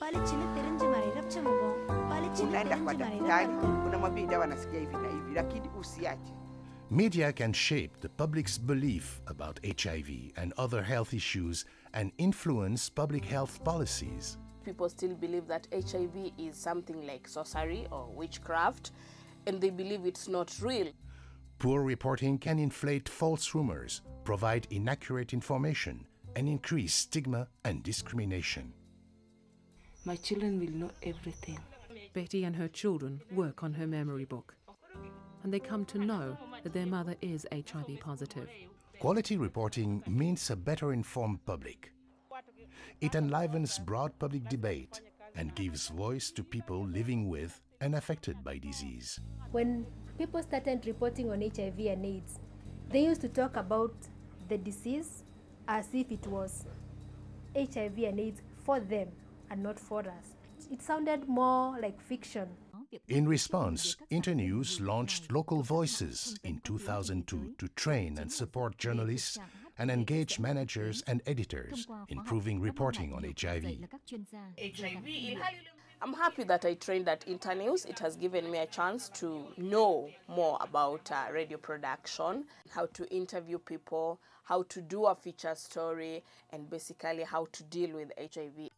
palichini tirinji marira pchemugo palichini unaenda kwa tirinji marira daktari pako unamwambia dawa nasikia hivi na hivi lakini usiache Media can shape the public's belief about HIV and other health issues and influence public health policies. people still believe that HIV is something like sorcery or witchcraft, and they believe it's not real. Poor reporting can inflate false rumors, provide inaccurate information, and increase stigma and discrimination. My children will know everything. Betty and her children work on her memory book. And they come to know that their mother is HIV positive. Quality reporting means a better informed public. It enlivens broad public debate and gives voice to people living with and affected by disease. when people started reporting on HIV and AIDS, they used to talk about the disease as if it was HIV and AIDS for them and not for us. It sounded more like fiction. In response, Internews launched Local Voices in 2002 to train and support journalists and engage managers and editors, improving reporting on HIV. I'm happy that I trained at Internews. It has given me a chance to know more about uh, radio production, how to interview people, how to do a feature story, and basically how to deal with HIV.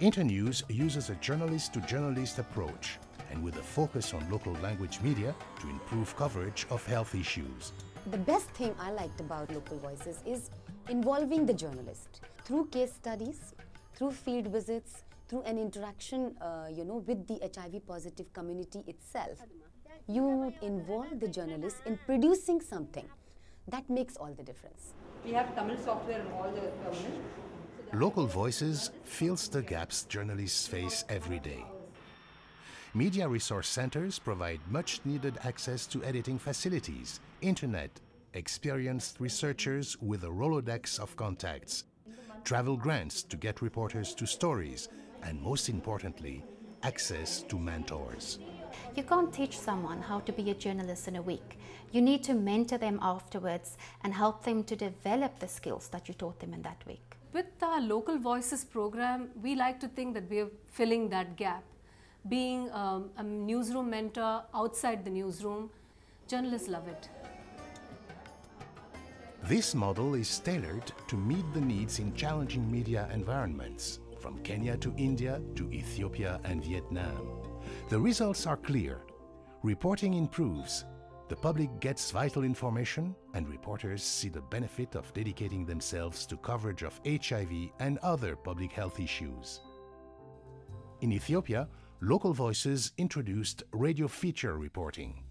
Internews uses a journalist to journalist approach and with a focus on local language media to improve coverage of health issues. The best thing I liked about Local Voices is involving the journalist through case studies, through field visits, through an interaction, uh, you know, with the HIV positive community itself. You involve the journalist in producing something that makes all the difference. We have Tamil software in all the government. Local Voices fills the gaps journalists face every day. Media resource centers provide much needed access to editing facilities, internet, experienced researchers with a Rolodex of contacts, travel grants to get reporters to stories, and most importantly, access to mentors. You can't teach someone how to be a journalist in a week. You need to mentor them afterwards and help them to develop the skills that you taught them in that week. With our Local Voices program, we like to think that we're filling that gap. Being um, a newsroom mentor outside the newsroom, journalists love it. This model is tailored to meet the needs in challenging media environments, from Kenya to India to Ethiopia and Vietnam. The results are clear. Reporting improves, the public gets vital information, and reporters see the benefit of dedicating themselves to coverage of HIV and other public health issues. In Ethiopia, Local Voices introduced radio feature reporting.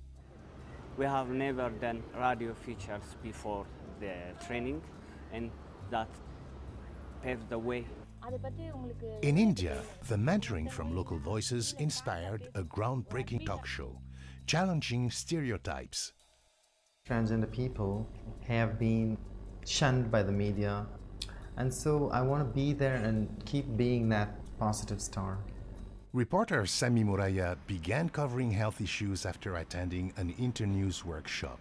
We have never done radio features before the training, and that paved the way. In India, the mentoring from Local Voices inspired a groundbreaking talk show, challenging stereotypes. Transgender people have been shunned by the media, and so I want to be there and keep being that positive star. Reporter Sami Muraya began covering health issues after attending an Internews workshop.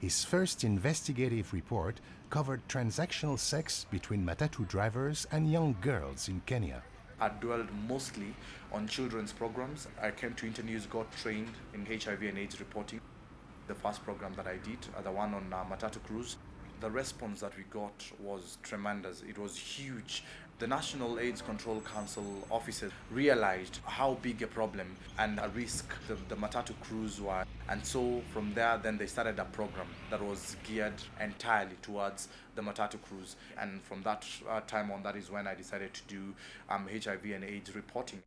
His first investigative report covered transactional sex between Matatu drivers and young girls in Kenya. I dwelled mostly on children's programs. I came to Internews, got trained in HIV and AIDS reporting. The first program that I did, uh, the one on uh, Matatu Crews, the response that we got was tremendous. It was huge. The National AIDS Control Council officers realized how big a problem and a risk the, the Matatu crews were. And so from there, then they started a program that was geared entirely towards the Matatu crews. And from that uh, time on, that is when I decided to do um, HIV and AIDS reporting.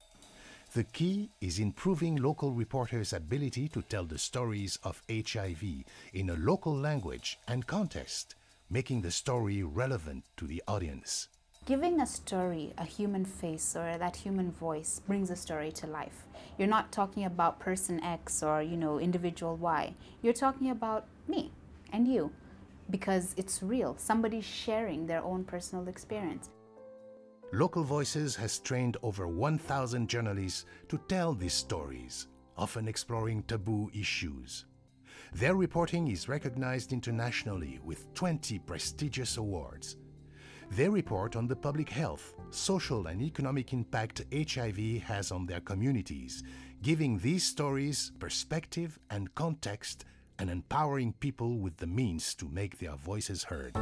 The key is improving local reporters' ability to tell the stories of HIV in a local language and context, making the story relevant to the audience. Giving a story a human face or that human voice brings a story to life. You're not talking about person X or, you know, individual Y. You're talking about me and you because it's real. Somebody's sharing their own personal experience. Local Voices has trained over 1,000 journalists to tell these stories, often exploring taboo issues. Their reporting is recognized internationally with 20 prestigious awards. They report on the public health, social and economic impact HIV has on their communities, giving these stories perspective and context and empowering people with the means to make their voices heard.